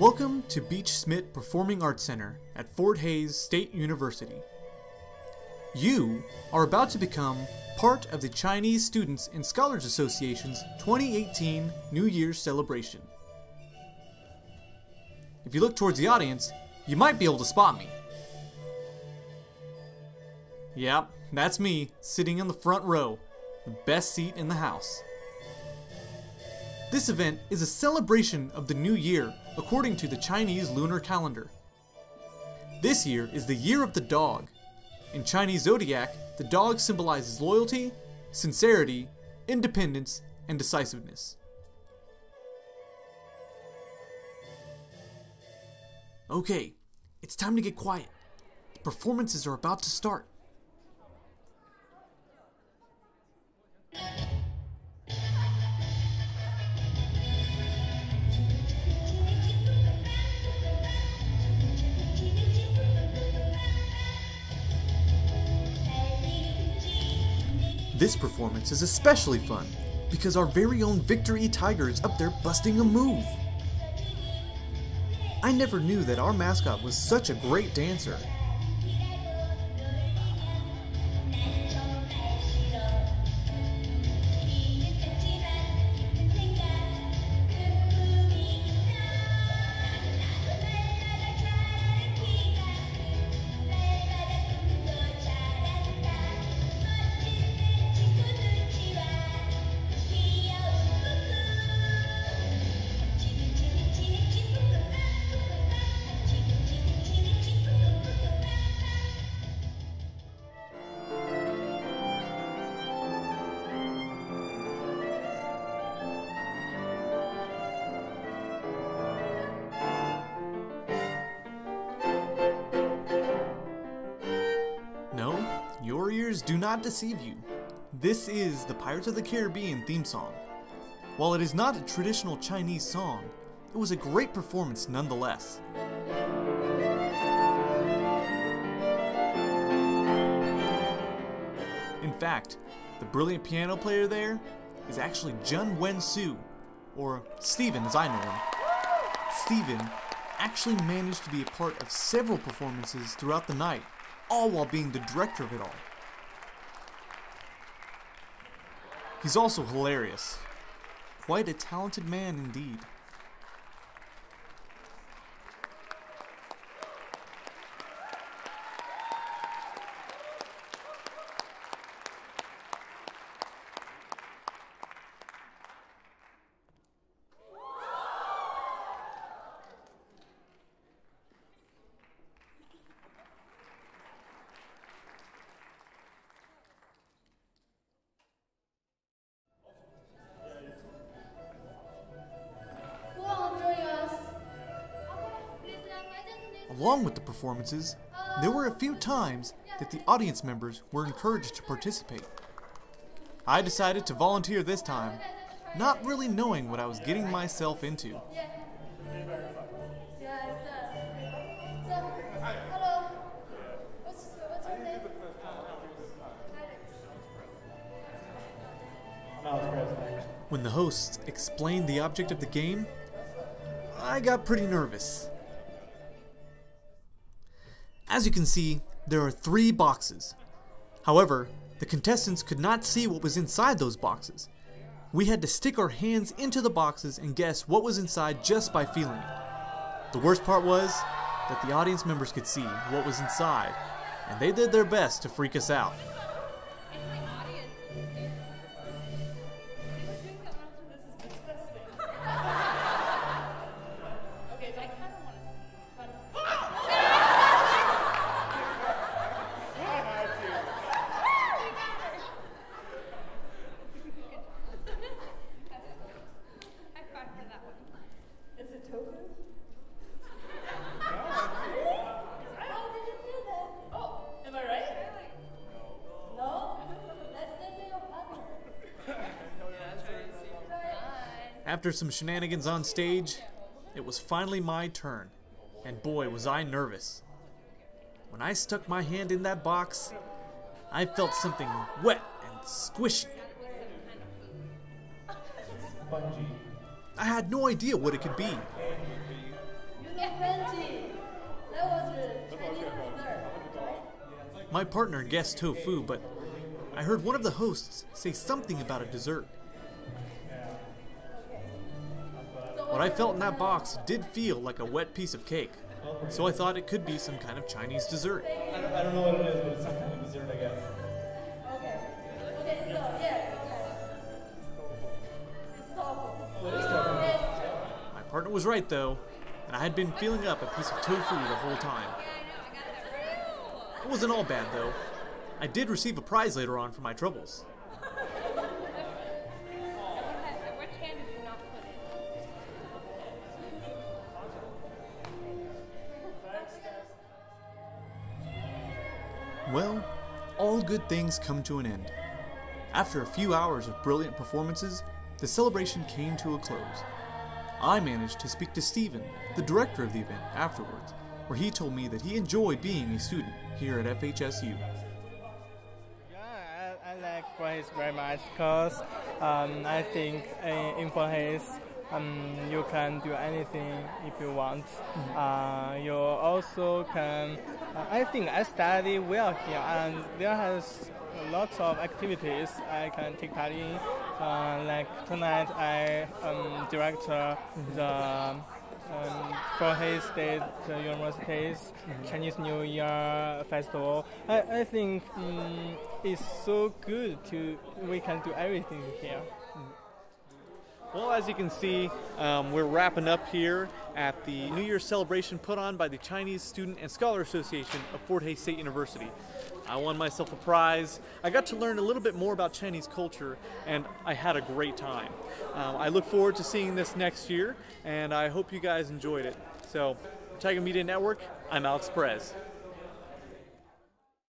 Welcome to Beach/Schmidt Performing Arts Center at Fort Hays State University. You are about to become part of the Chinese Students and Scholars Association's 2018 New Year's celebration. If you look towards the audience, you might be able to spot me. Yep, that's me, sitting in the front row, the best seat in the house. This event is a celebration of the new year according to the Chinese lunar calendar. This year is the year of the dog. In Chinese zodiac, the dog symbolizes loyalty, sincerity, independence, and decisiveness. Okay, it's time to get quiet. The performances are about to start. This performance is especially fun because our very own Victor E. Tiger is up there busting a move. I never knew that our mascot was such a great dancer. Do not deceive you. This is the Pirates of the Caribbean theme song. While it is not a traditional Chinese song, it was a great performance nonetheless. In fact, the brilliant piano player there is actually Jun Wen Su, or Steven as I know him. Steven actually managed to be a part of several performances throughout the night, all while being the director of it all. He's also hilarious. Quite a talented man indeed. Along with the performances, there were a few times that the audience members were encouraged to participate. I decided to volunteer this time, not really knowing what I was getting myself into. When the hosts explained the object of the game, I got pretty nervous. As you can see, there are three boxes. However, the contestants could not see what was inside those boxes. We had to stick our hands into the boxes and guess what was inside just by feeling it. The worst part was that the audience members could see what was inside, and they did their best to freak us out. After some shenanigans on stage, it was finally my turn, and boy was I nervous. When I stuck my hand in that box, I felt something wet and squishy. I had no idea what it could be. My partner guessed tofu, but I heard one of the hosts say something about a dessert. What I felt in that box did feel like a wet piece of cake, so I thought it could be some kind of Chinese dessert. I don't, I don't know what it is, but it's some kind of dessert, I guess. Okay. Okay, so yeah. It's tofu. What is. My partner was right though, and I had been feeling up a piece of tofu the whole time. It wasn't all bad though. I did receive a prize later on for my troubles. Well, all good things come to an end. After a few hours of brilliant performances, the celebration came to a close. I managed to speak to Stephen, the director of the event, afterwards, where he told me that he enjoyed being a student here at FHSU. Yeah, I, I like Fort Hays very much because um, I think in, in Fort Hays um, you can do anything if you want. Uh, you also can. Uh, I think I study well here, and there has lots of activities I can take part in. Uh, like tonight, I um, direct uh, the um, Fort Hays State University's Chinese New Year Festival. I, I think um, it's so good to we can do everything here. Well, as you can see, um, we're wrapping up here at the New Year's celebration put on by the Chinese Student and Scholar Association of Fort Hays State University. I won myself a prize. I got to learn a little bit more about Chinese culture, and I had a great time. Um, I look forward to seeing this next year, and I hope you guys enjoyed it. So, Tiger Media Network, I'm Alex Perez.